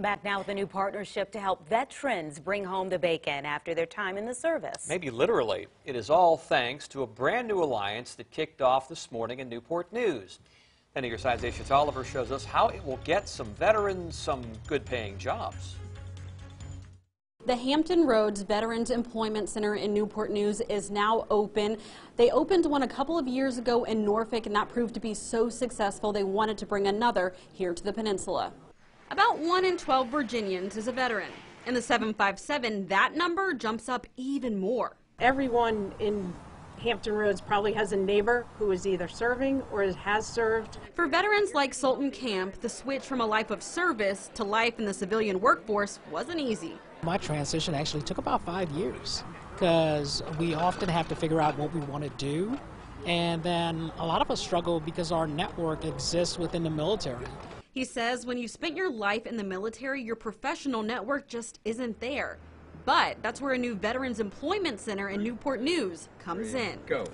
Back now with a new partnership to help veterans bring home the bacon after their time in the service. Maybe literally. It is all thanks to a brand new alliance that kicked off this morning in Newport News. Then your size Aesia Oliver shows us how it will get some veterans some good paying jobs. The Hampton Roads Veterans Employment Center in Newport News is now open. They opened one a couple of years ago in Norfolk and that proved to be so successful they wanted to bring another here to the peninsula. About 1 in 12 Virginians is a veteran. In the 757, that number jumps up even more. Everyone in Hampton Roads probably has a neighbor who is either serving or has served. For veterans like Sultan Camp, the switch from a life of service to life in the civilian workforce wasn't easy. My transition actually took about five years because we often have to figure out what we want to do. And then a lot of us struggle because our network exists within the military. He says when you spent your life in the military, your professional network just isn't there. But that's where a new Veterans Employment Center in Newport News comes in. Go.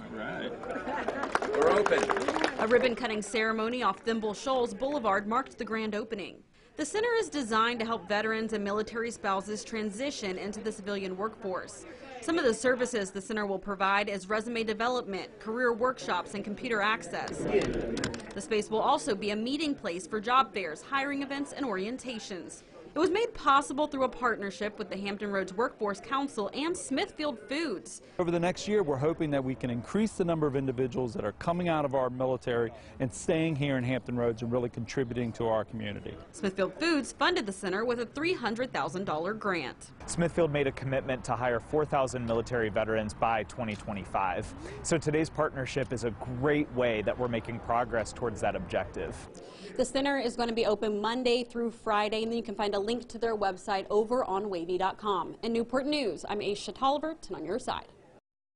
All right. We're open. A ribbon cutting ceremony off Thimble Shoals Boulevard marked the grand opening. The center is designed to help veterans and military spouses transition into the civilian workforce. Some of the services the center will provide is resume development, career workshops, and computer access. The space will also be a meeting place for job fairs, hiring events, and orientations. It was made possible through a partnership with the Hampton Roads Workforce Council and Smithfield Foods. Over the next year, we're hoping that we can increase the number of individuals that are coming out of our military and staying here in Hampton Roads and really contributing to our community. Smithfield Foods funded the center with a $300,000 grant. Smithfield made a commitment to hire 4,000 military veterans by 2025. So today's partnership is a great way that we're making progress towards that objective. The center is going to be open Monday through Friday, and then you can find a link to their website over on wavy.com. In Newport News, I'm Aesia Toliver, 10 on your side.